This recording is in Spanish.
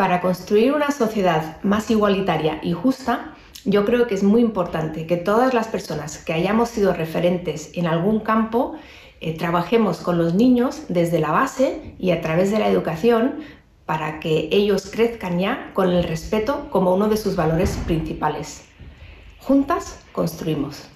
Para construir una sociedad más igualitaria y justa, yo creo que es muy importante que todas las personas que hayamos sido referentes en algún campo eh, trabajemos con los niños desde la base y a través de la educación para que ellos crezcan ya con el respeto como uno de sus valores principales. Juntas construimos.